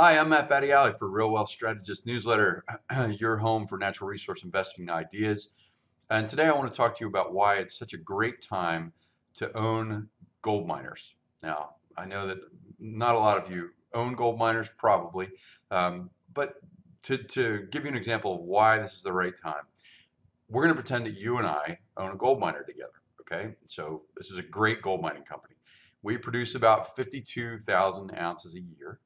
Hi, I'm Matt Badiali for Real Wealth Strategist Newsletter, your home for natural resource investing ideas. And today I want to talk to you about why it's such a great time to own gold miners. Now, I know that not a lot of you own gold miners, probably, um, but to, to give you an example of why this is the right time, we're going to pretend that you and I own a gold miner together. Okay, so this is a great gold mining company. We produce about 52,000 ounces a year.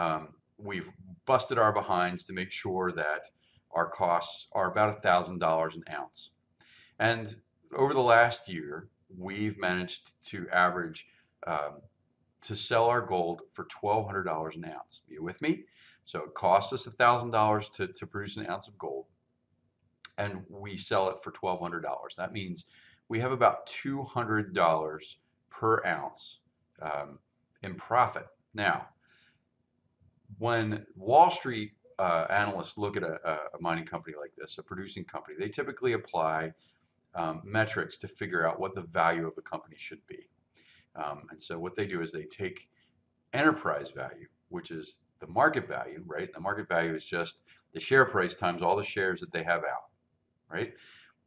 Um, we've busted our behinds to make sure that our costs are about $1,000 an ounce. And over the last year, we've managed to average um, to sell our gold for $1,200 an ounce. Are you with me? So it costs us $1,000 to, to produce an ounce of gold, and we sell it for $1,200. That means we have about $200 per ounce um, in profit. Now, when Wall Street uh, analysts look at a, a, mining company like this, a producing company, they typically apply um, metrics to figure out what the value of the company should be. Um, and so what they do is they take enterprise value, which is the market value, right? The market value is just the share price times all the shares that they have out, right?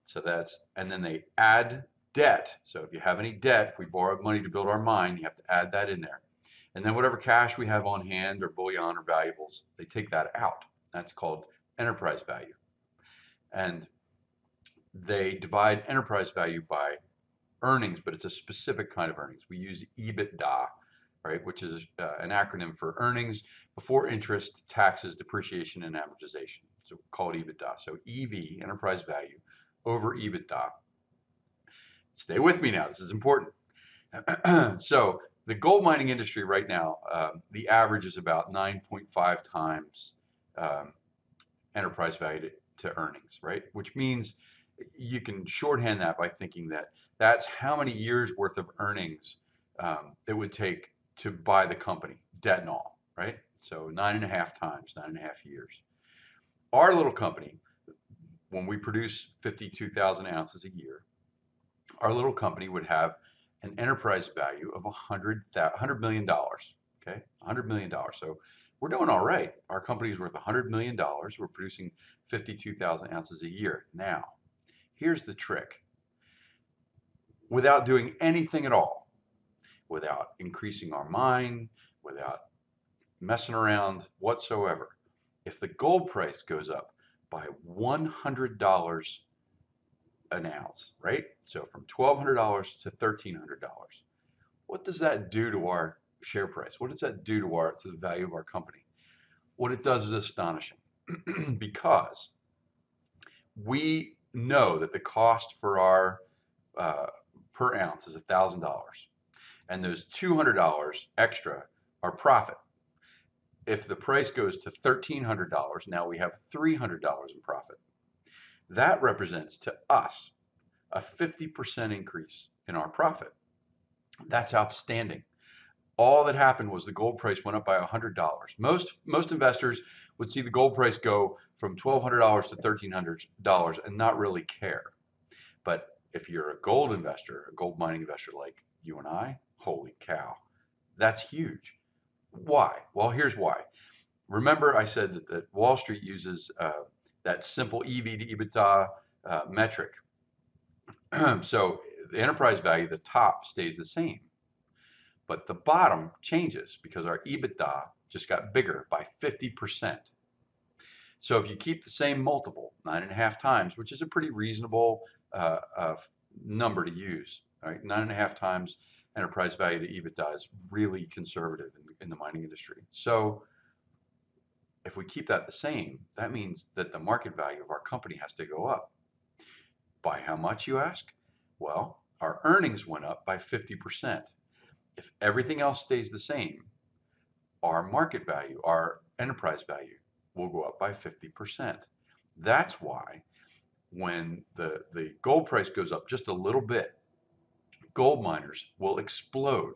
So that's, and then they add debt. So if you have any debt, if we borrowed money to build our mine, you have to add that in there. And then whatever cash we have on hand or bullion or valuables, they take that out. That's called enterprise value. And they divide enterprise value by earnings, but it's a specific kind of earnings. We use EBITDA, right, which is uh, an acronym for earnings before interest, taxes, depreciation, and amortization. So call it EBITDA. So EV, enterprise value, over EBITDA. Stay with me now. This is important. so the gold mining industry right now, um, the average is about 9.5 times um, enterprise value to, to, earnings, right? Which means you can shorthand that by thinking that that's how many years worth of earnings um, it would take to buy the company, debt and all, right? So nine and a half times, nine and a half years. Our little company, when we produce 52,000 ounces a year, our little company would have an enterprise value of $100, $100 million. Okay, $100 million. So we're doing all right. Our company is worth $100 million. We're producing 52,000 ounces a year. Now, here's the trick. Without doing anything at all, without increasing our mine, without messing around whatsoever, if the gold price goes up by $100 an ounce, right? So from $1,200 to $1,300. What does that do to our share price? What does that do to our to the value of our company? What it does is astonishing because we know that the cost for our uh, per ounce is $1,000 and those $200 extra are profit. If the price goes to $1,300, now we have $300 in profit. That represents to us a 50% increase in our profit. That's outstanding. All that happened was the gold price went up by $100. Most most investors would see the gold price go from $1,200 to $1,300 and not really care. But if you're a gold investor, a gold mining investor like you and I, holy cow, that's huge. Why? Well, here's why. Remember, I said that, that Wall Street uses uh, that simple EV to EBITDA uh, metric. so the enterprise value, the top stays the same, but the bottom changes because our EBITDA just got bigger by 50%. So if you keep the same multiple, nine and a half times, which is a pretty reasonable uh, uh, number to use, right? Nine and a half times enterprise value to EBITDA is really conservative in in the mining industry. So if we keep that the same, that means that the market value of our company has to go up. By how much, you ask? Well, our earnings went up by 50%. If everything else stays the same, our market value, our enterprise value, will go up by 50%. That's why when the, the gold price goes up just a little bit, gold miners will explode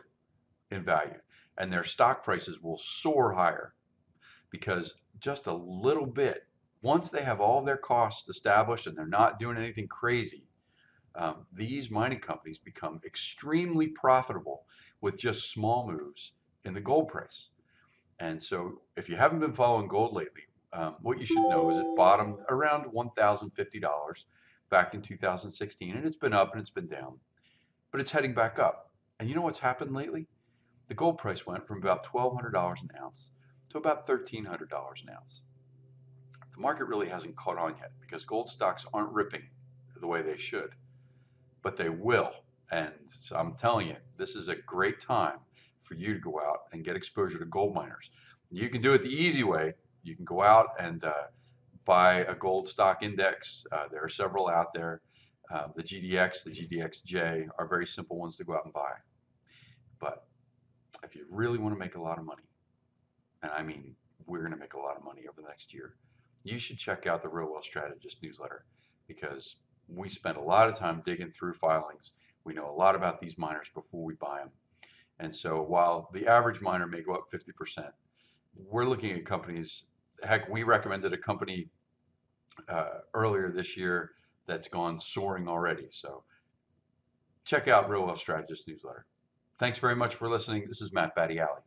in value and their stock prices will soar higher because just a little bit, once they have all their costs established and they're not doing anything crazy, um, these mining companies become extremely profitable with just small moves in the gold price. And so if you haven't been following gold lately, um, what you should know is it bottomed around $1,050 back in 2016, and it's been up and it's been down, but it's heading back up. And you know what's happened lately? The gold price went from about $1,200 an ounce about $1,300 an ounce. The market really hasn't caught on yet because gold stocks aren't ripping the way they should, but they will. And so I'm telling you, this is a great time for you to go out and get exposure to gold miners. You can do it the easy way. You can go out and uh, buy a gold stock index. Uh, there are several out there. Uh, the GDX, the GDXJ are very simple ones to go out and buy. But if you really want to make a lot of money, and I mean we're going to make a lot of money over the next year, you should check out the Real Wealth Strategist newsletter because we spend a lot of time digging through filings. We know a lot about these miners before we buy them. And so while the average miner may go up 50%, we're looking at companies. Heck, we recommended a company uh, earlier this year that's gone soaring already. So check out Real Wealth Strategist newsletter. Thanks very much for listening. This is Matt Badiali.